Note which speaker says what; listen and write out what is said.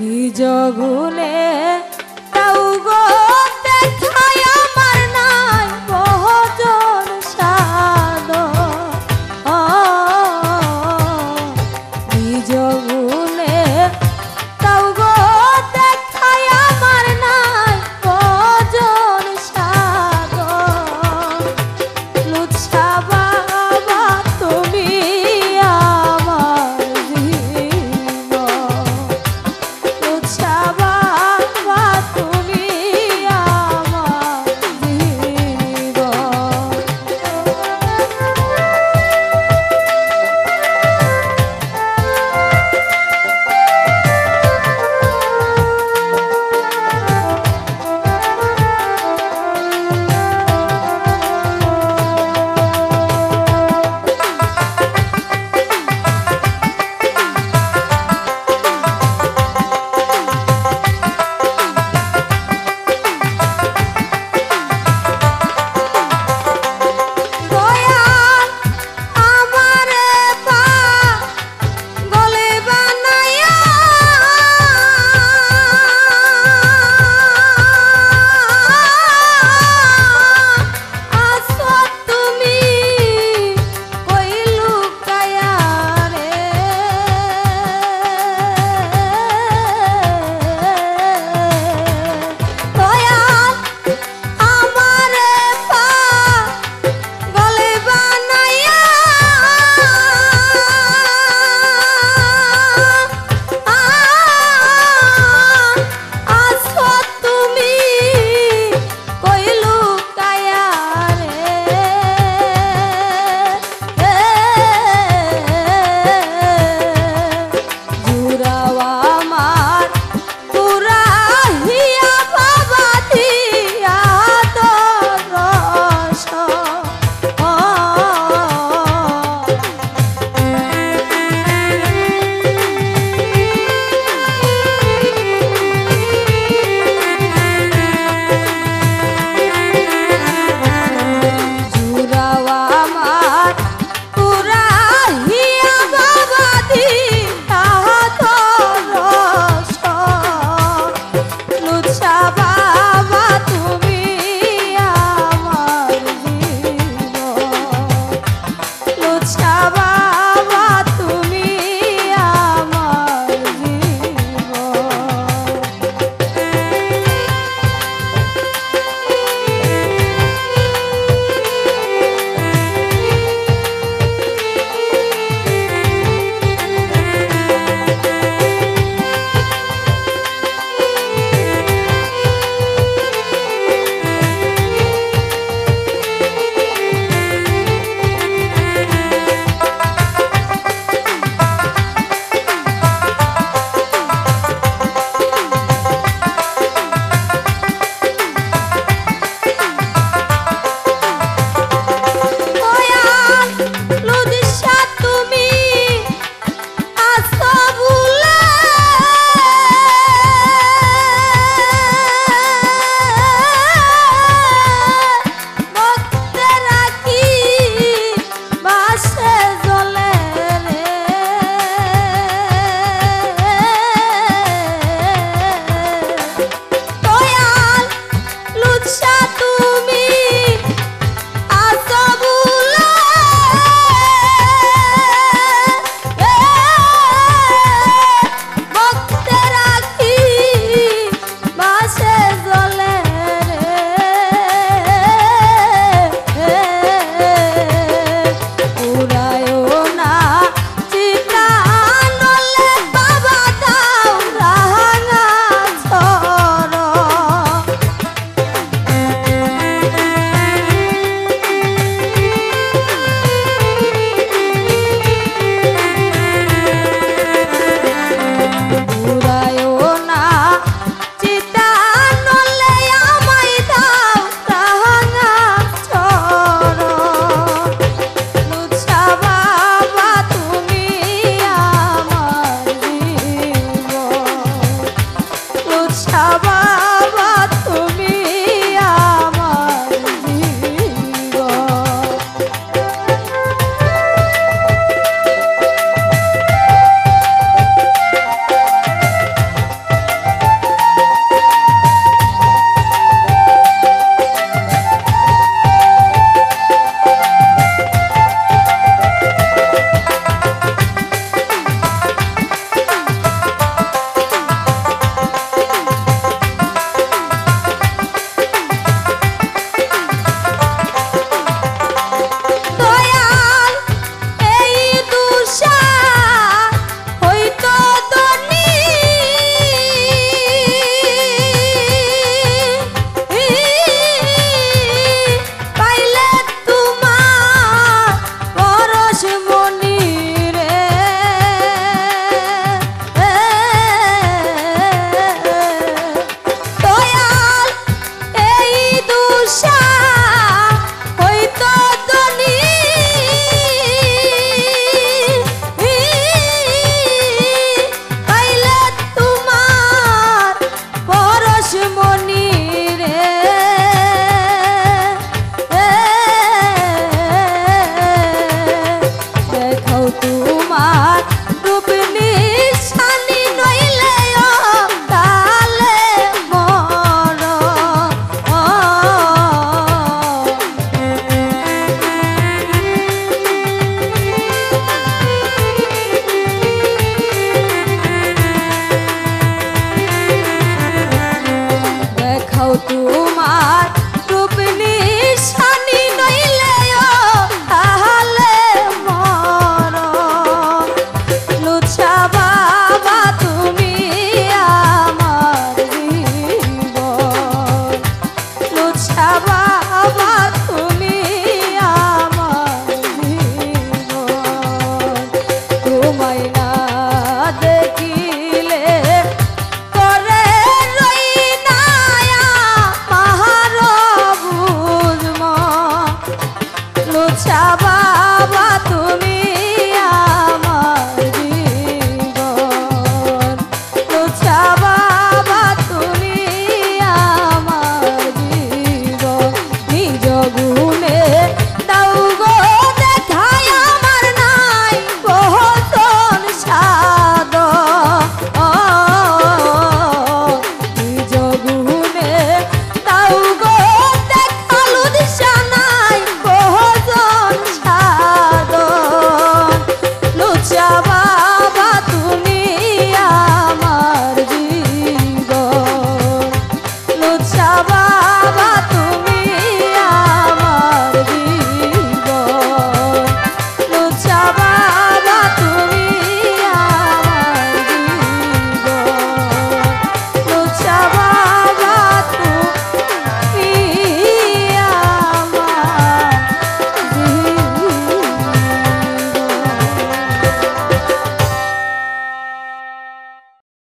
Speaker 1: নিজ Abra